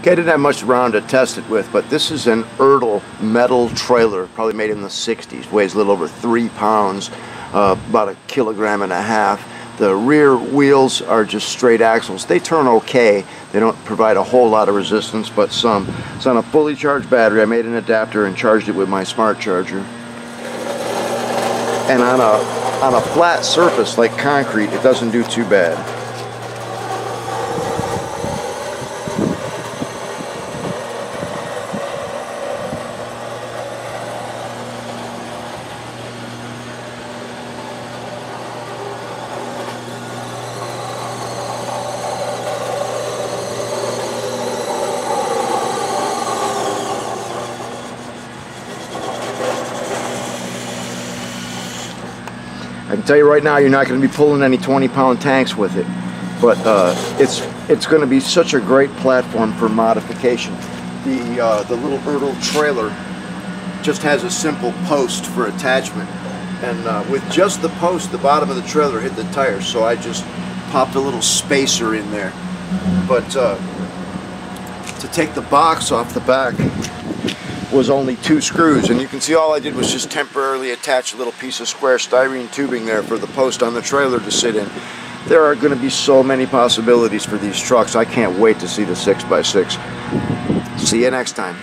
Okay, I didn't have much around to test it with, but this is an Ertl metal trailer, probably made in the 60s. Weighs a little over three pounds, uh, about a kilogram and a half. The rear wheels are just straight axles. They turn okay. They don't provide a whole lot of resistance, but some. It's on a fully charged battery. I made an adapter and charged it with my smart charger. And on a, on a flat surface like concrete, it doesn't do too bad. I can tell you right now, you're not going to be pulling any 20 pound tanks with it. But uh, it's it's going to be such a great platform for modification. The, uh, the little Ertl trailer just has a simple post for attachment. And uh, with just the post, the bottom of the trailer hit the tire, So I just popped a little spacer in there. But uh, to take the box off the back, was only two screws and you can see all I did was just temporarily attach a little piece of square styrene tubing there for the post on the trailer to sit in. There are going to be so many possibilities for these trucks. I can't wait to see the 6x6. See you next time.